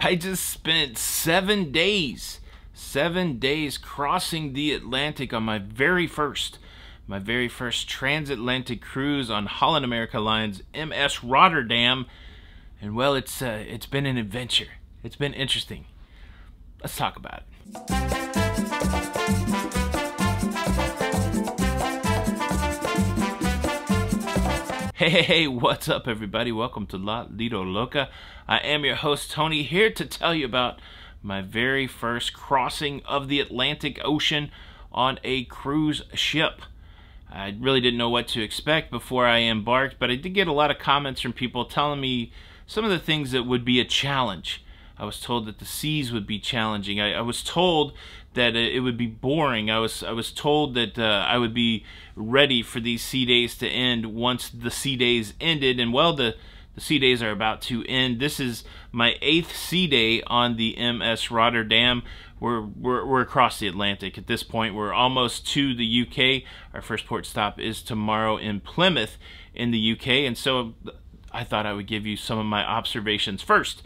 I just spent seven days, seven days crossing the Atlantic on my very first, my very first transatlantic cruise on Holland America Line's MS Rotterdam. And well, it's uh, it's been an adventure. It's been interesting. Let's talk about it. Hey, what's up, everybody? Welcome to La Lido Loca. I am your host, Tony, here to tell you about my very first crossing of the Atlantic Ocean on a cruise ship. I really didn't know what to expect before I embarked, but I did get a lot of comments from people telling me some of the things that would be a challenge. I was told that the seas would be challenging. I, I was told that it would be boring. I was I was told that uh, I would be ready for these sea days to end once the sea days ended, and well, the the sea days are about to end. This is my eighth sea day on the MS Rotterdam. We're, we're, we're across the Atlantic at this point. We're almost to the UK. Our first port stop is tomorrow in Plymouth in the UK, and so I thought I would give you some of my observations first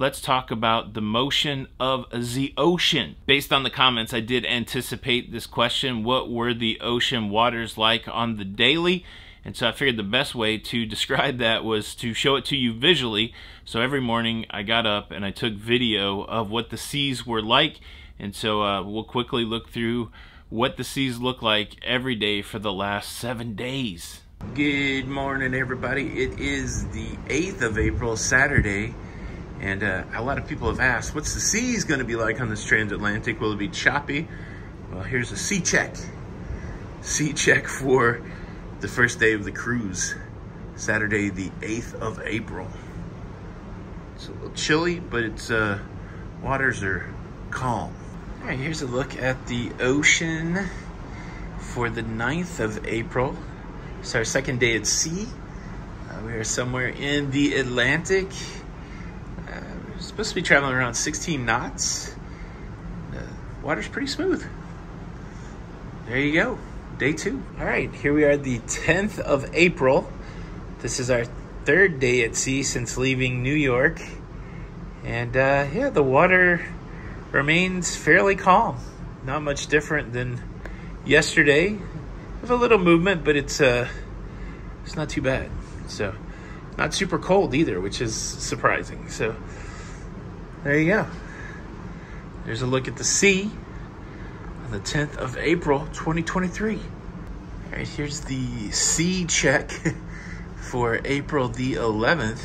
let's talk about the motion of the ocean. Based on the comments, I did anticipate this question. What were the ocean waters like on the daily? And so I figured the best way to describe that was to show it to you visually. So every morning I got up and I took video of what the seas were like. And so uh, we'll quickly look through what the seas look like every day for the last seven days. Good morning, everybody. It is the 8th of April, Saturday. And uh, a lot of people have asked, what's the seas going to be like on this transatlantic? Will it be choppy? Well, here's a sea check. Sea check for the first day of the cruise, Saturday, the 8th of April. It's a little chilly, but it's uh, waters are calm. All right, here's a look at the ocean for the 9th of April. It's our second day at sea. Uh, we are somewhere in the Atlantic supposed to be traveling around 16 knots. The water's pretty smooth. There you go. Day two. All right, here we are, the 10th of April. This is our third day at sea since leaving New York. And uh, yeah, the water remains fairly calm. Not much different than yesterday. There's a little movement, but it's uh, it's not too bad. So, not super cold either, which is surprising. So, there you go. There's a look at the sea on the 10th of April, 2023. All right, here's the sea check for April the 11th.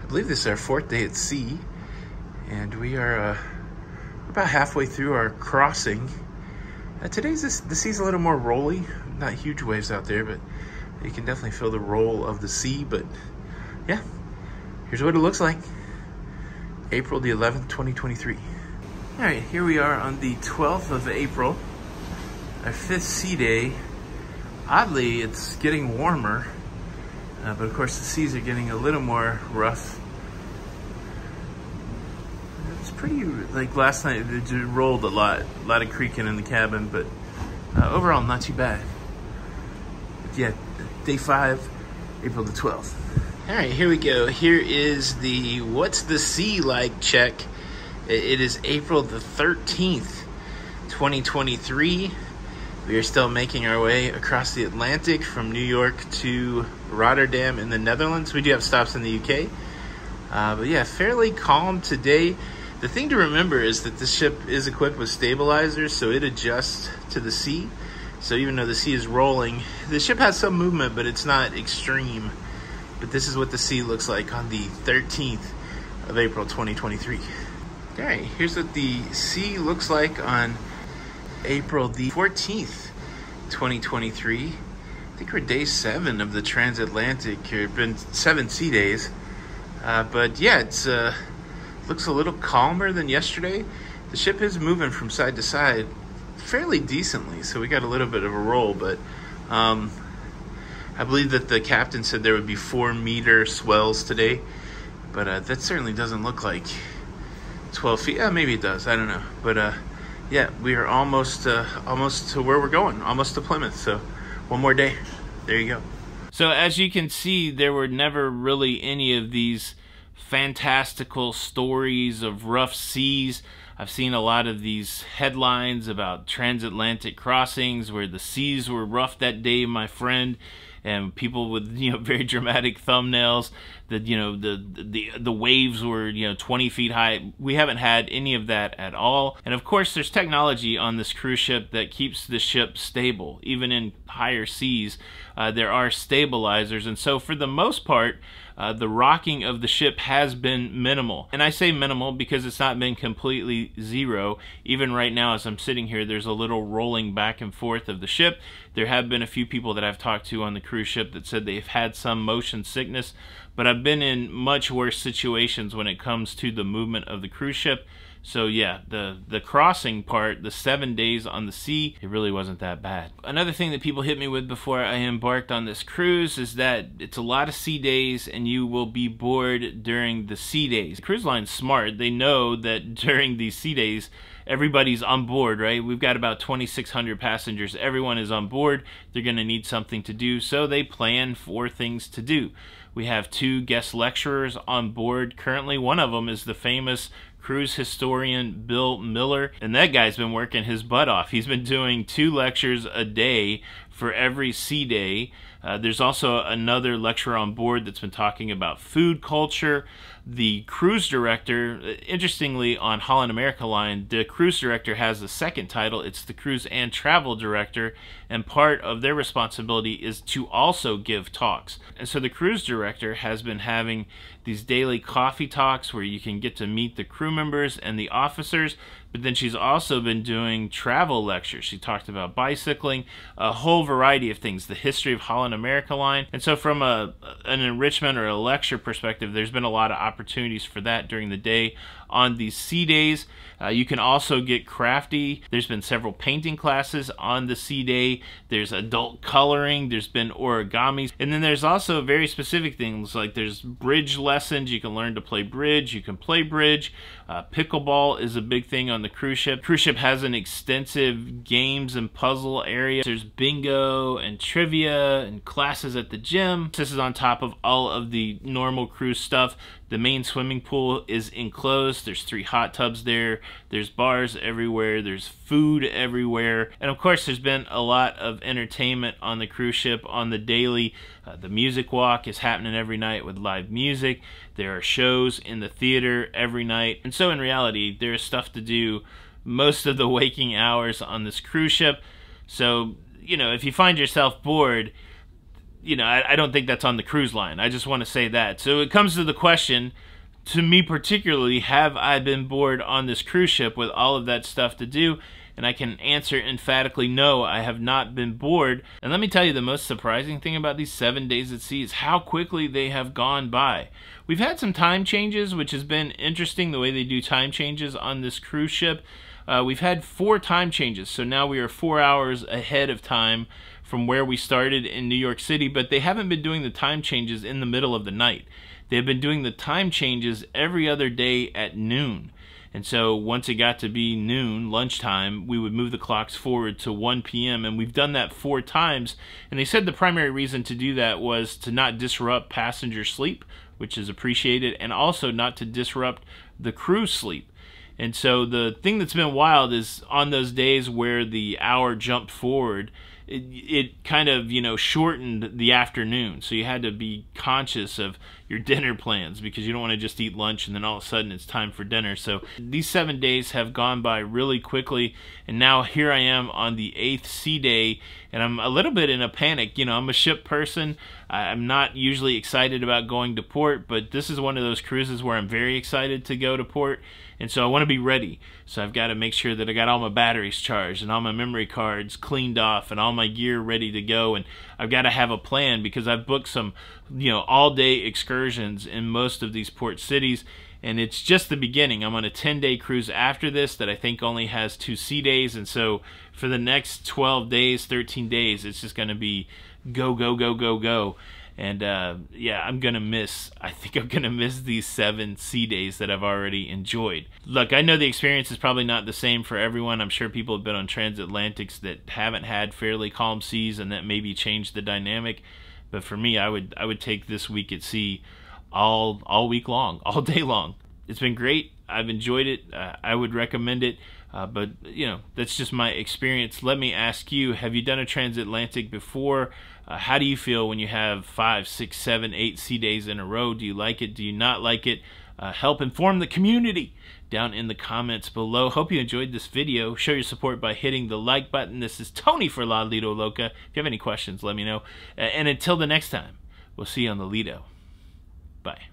I believe this is our fourth day at sea, and we are uh, about halfway through our crossing. Uh, today's this, the sea's a little more rolly, not huge waves out there, but you can definitely feel the roll of the sea. But yeah, here's what it looks like. April the 11th, 2023. All right, here we are on the 12th of April, our fifth sea day. Oddly, it's getting warmer, uh, but of course the seas are getting a little more rough. It's pretty, like last night, it rolled a lot, a lot of creaking in the cabin, but uh, overall not too bad. But yeah, day five, April the 12th. All right, here we go. Here is the What's the Sea Like check. It is April the 13th, 2023. We are still making our way across the Atlantic from New York to Rotterdam in the Netherlands. We do have stops in the UK. Uh, but yeah, fairly calm today. The thing to remember is that this ship is equipped with stabilizers, so it adjusts to the sea. So even though the sea is rolling, the ship has some movement, but it's not extreme. But this is what the sea looks like on the 13th of April 2023. All right, here's what the sea looks like on April the 14th, 2023. I think we're day seven of the transatlantic. It's been seven sea days. Uh, but yeah, it's uh, looks a little calmer than yesterday. The ship is moving from side to side fairly decently, so we got a little bit of a roll, but um, I believe that the captain said there would be four meter swells today, but uh, that certainly doesn't look like 12 feet. Yeah, maybe it does. I don't know. But uh, yeah, we are almost uh, almost to where we're going, almost to Plymouth. So one more day. There you go. So as you can see, there were never really any of these fantastical stories of rough seas. I've seen a lot of these headlines about transatlantic crossings where the seas were rough that day, my friend and people with you know very dramatic thumbnails that you know the the the waves were you know 20 feet high. We haven't had any of that at all. And of course there's technology on this cruise ship that keeps the ship stable even in higher seas. Uh, there are stabilizers. And so for the most part uh, the rocking of the ship has been minimal. And I say minimal because it's not been completely zero. Even right now as I'm sitting here, there's a little rolling back and forth of the ship. There have been a few people that I've talked to on the cruise ship that said they've had some motion sickness, but I've been in much worse situations when it comes to the movement of the cruise ship. So yeah, the the crossing part, the seven days on the sea, it really wasn't that bad. Another thing that people hit me with before I embarked on this cruise is that it's a lot of sea days and you will be bored during the sea days. The cruise line's smart. They know that during these sea days, everybody's on board, right? We've got about 2,600 passengers. Everyone is on board. They're going to need something to do, so they plan for things to do. We have two guest lecturers on board currently. One of them is the famous cruise historian Bill Miller, and that guy's been working his butt off. He's been doing two lectures a day for every sea day. Uh, there's also another lecturer on board that's been talking about food culture. The cruise director, interestingly, on Holland America Line, the cruise director has a second title. It's the cruise and travel director, and part of their responsibility is to also give talks. And so the cruise director has been having these daily coffee talks where you can get to meet the crew members and the officers but then she's also been doing travel lectures. She talked about bicycling, a whole variety of things, the history of Holland America Line. And so from a an enrichment or a lecture perspective, there's been a lot of opportunities for that during the day on these sea days. Uh, you can also get crafty. There's been several painting classes on the sea day. There's adult coloring. There's been origamis. And then there's also very specific things like there's bridge lessons. You can learn to play bridge. You can play bridge. Uh, pickleball is a big thing on the cruise ship. Cruise ship has an extensive games and puzzle area. There's bingo and trivia and classes at the gym. This is on top of all of the normal cruise stuff. The main swimming pool is enclosed. There's three hot tubs there. There's bars everywhere. There's food everywhere. And of course, there's been a lot of entertainment on the cruise ship on the daily. Uh, the music walk is happening every night with live music. There are shows in the theater every night. And so in reality, there's stuff to do most of the waking hours on this cruise ship. So, you know, if you find yourself bored, you know, I, I don't think that's on the cruise line. I just want to say that. So it comes to the question, to me particularly, have I been bored on this cruise ship with all of that stuff to do? And I can answer emphatically, no, I have not been bored. And let me tell you, the most surprising thing about these seven days at sea is how quickly they have gone by. We've had some time changes, which has been interesting the way they do time changes on this cruise ship. Uh, we've had four time changes, so now we are four hours ahead of time from where we started in New York City, but they haven't been doing the time changes in the middle of the night. They've been doing the time changes every other day at noon. And so once it got to be noon, lunchtime, we would move the clocks forward to 1 p.m. And we've done that four times. And they said the primary reason to do that was to not disrupt passenger sleep, which is appreciated, and also not to disrupt the crew sleep. And so the thing that's been wild is on those days where the hour jumped forward, it, it kind of you know shortened the afternoon. So you had to be conscious of your dinner plans because you don't want to just eat lunch and then all of a sudden it's time for dinner. So these seven days have gone by really quickly and now here i am on the eighth sea day and i'm a little bit in a panic. You know i'm a ship person. I'm not usually excited about going to port but this is one of those cruises where i'm very excited to go to port and so I want to be ready. So I've got to make sure that I got all my batteries charged and all my memory cards cleaned off and all my gear ready to go. And I've got to have a plan because I've booked some, you know, all day excursions in most of these port cities. And it's just the beginning. I'm on a 10 day cruise after this that I think only has two sea days. And so for the next 12 days, 13 days, it's just going to be go, go, go, go, go. And uh, yeah, I'm gonna miss. I think I'm gonna miss these seven sea days that I've already enjoyed. Look, I know the experience is probably not the same for everyone. I'm sure people have been on transatlantics that haven't had fairly calm seas and that maybe changed the dynamic. But for me, I would I would take this week at sea all all week long, all day long. It's been great. I've enjoyed it. Uh, I would recommend it. Uh, but you know that's just my experience. Let me ask you: Have you done a transatlantic before? Uh, how do you feel when you have five, six, seven, eight sea days in a row? Do you like it? Do you not like it? Uh, help inform the community down in the comments below. Hope you enjoyed this video. Show your support by hitting the like button. This is Tony for La Lido Loca. If you have any questions, let me know. and until the next time, we'll see you on the Lido. Bye.